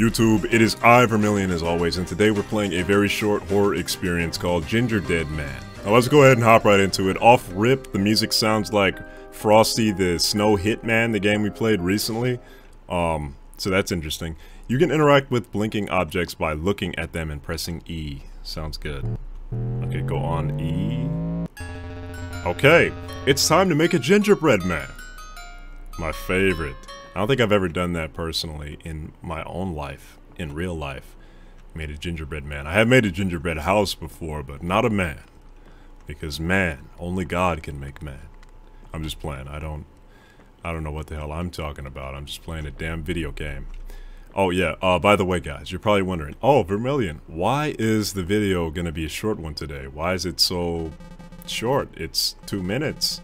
YouTube, it is I, Vermillion, as always, and today we're playing a very short horror experience called Gingerdead Man. Now let's go ahead and hop right into it. Off rip, the music sounds like Frosty the Snow Hitman, the game we played recently. Um, so that's interesting. You can interact with blinking objects by looking at them and pressing E. Sounds good. Okay, go on E. Okay, it's time to make a gingerbread man. My favorite. I don't think I've ever done that personally in my own life, in real life. Made a gingerbread man. I have made a gingerbread house before, but not a man. Because man, only God can make man. I'm just playing. I don't I don't know what the hell I'm talking about. I'm just playing a damn video game. Oh yeah, uh, by the way guys, you're probably wondering, oh Vermillion, why is the video gonna be a short one today? Why is it so short? It's two minutes.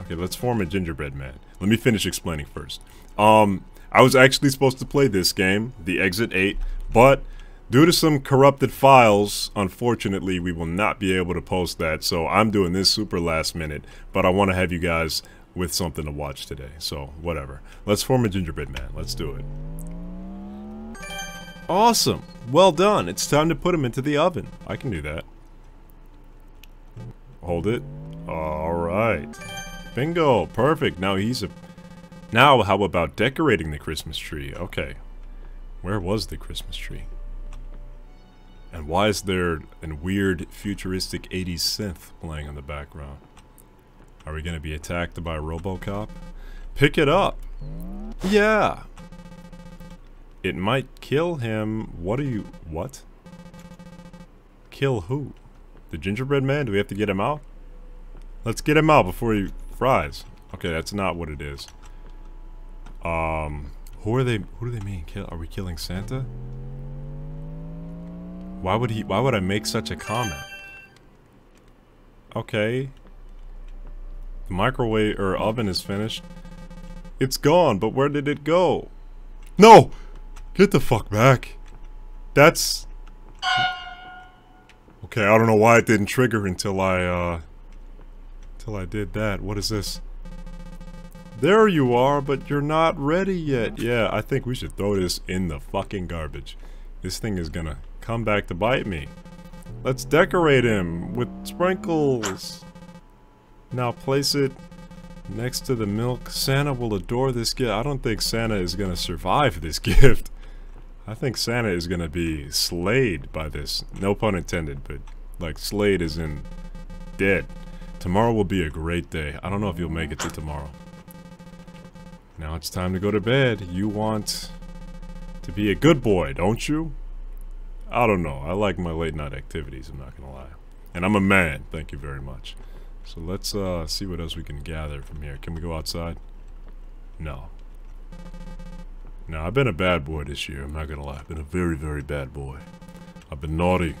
Okay, let's form a gingerbread man. Let me finish explaining first. Um, I was actually supposed to play this game, the Exit 8, but due to some corrupted files, unfortunately, we will not be able to post that, so I'm doing this super last minute, but I want to have you guys with something to watch today, so whatever. Let's form a gingerbread man. Let's do it. Awesome! Well done. It's time to put him into the oven. I can do that. Hold it. Alright. Bingo! Perfect. Now he's a now, how about decorating the Christmas tree? Okay. Where was the Christmas tree? And why is there a weird futuristic 80s synth playing in the background? Are we going to be attacked by Robocop? Pick it up! Yeah! It might kill him. What are you... What? Kill who? The gingerbread man? Do we have to get him out? Let's get him out before he fries. Okay, that's not what it is. Um, who are they? Who do they mean? Kill? Are we killing Santa? Why would he? Why would I make such a comment? Okay. The microwave or oven is finished. It's gone, but where did it go? No! Get the fuck back. That's... Okay, I don't know why it didn't trigger until I, uh... Until I did that. What is this? There you are, but you're not ready yet. Yeah, I think we should throw this in the fucking garbage. This thing is gonna come back to bite me. Let's decorate him with sprinkles. Now place it next to the milk. Santa will adore this gift. I don't think Santa is gonna survive this gift. I think Santa is gonna be slayed by this. No pun intended, but like slayed is in dead. Tomorrow will be a great day. I don't know if you'll make it to tomorrow. Now it's time to go to bed. You want to be a good boy, don't you? I don't know. I like my late night activities, I'm not gonna lie. And I'm a man, thank you very much. So let's uh, see what else we can gather from here. Can we go outside? No. No, I've been a bad boy this year, I'm not gonna lie. I've been a very, very bad boy. I've been naughty.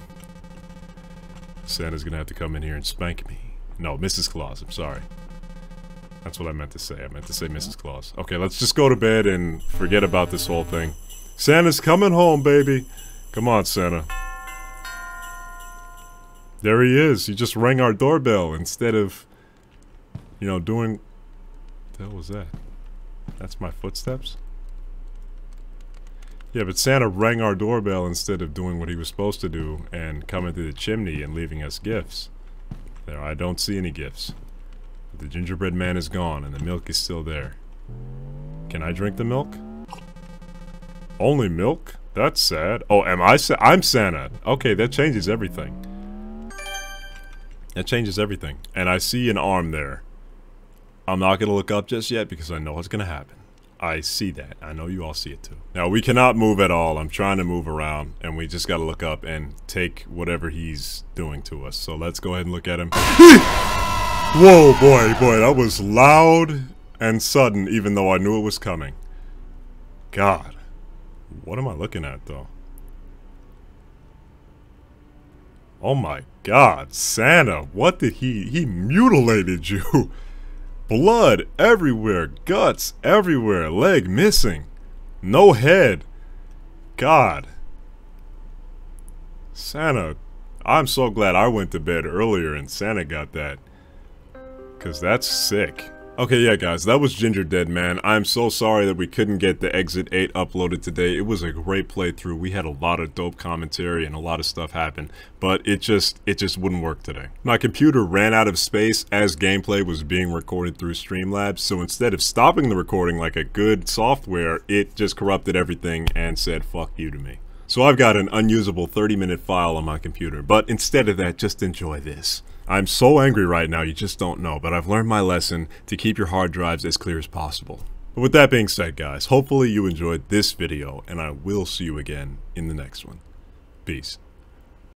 Santa's gonna have to come in here and spank me. No, Mrs. Claus, I'm sorry. That's what I meant to say. I meant to say Mrs. Claus. Okay, let's just go to bed and forget about this whole thing. Santa's coming home, baby. Come on, Santa. There he is. He just rang our doorbell instead of, you know, doing... What the hell was that? That's my footsteps? Yeah, but Santa rang our doorbell instead of doing what he was supposed to do and coming through the chimney and leaving us gifts. There, I don't see any gifts. The gingerbread man is gone and the milk is still there. Can I drink the milk? Only milk? That's sad. Oh, am I Sa I'm Santa. Okay, that changes everything. That changes everything. And I see an arm there. I'm not going to look up just yet because I know what's going to happen. I see that. I know you all see it too. Now, we cannot move at all. I'm trying to move around, and we just got to look up and take whatever he's doing to us. So let's go ahead and look at him. Whoa, boy, boy, that was loud and sudden, even though I knew it was coming. God. What am I looking at, though? Oh my god, Santa, what did he... He mutilated you. Blood everywhere, guts everywhere, leg missing. No head. God. Santa, I'm so glad I went to bed earlier and Santa got that. Because that's sick. Okay, yeah, guys, that was Gingerdead, Man. I'm so sorry that we couldn't get the Exit 8 uploaded today. It was a great playthrough. We had a lot of dope commentary and a lot of stuff happen, but it just it just wouldn't work today. My computer ran out of space as gameplay was being recorded through Streamlabs, so instead of stopping the recording like a good software, it just corrupted everything and said fuck you to me. So I've got an unusable 30 minute file on my computer, but instead of that, just enjoy this. I'm so angry right now, you just don't know, but I've learned my lesson to keep your hard drives as clear as possible. But with that being said, guys, hopefully you enjoyed this video, and I will see you again in the next one. Peace.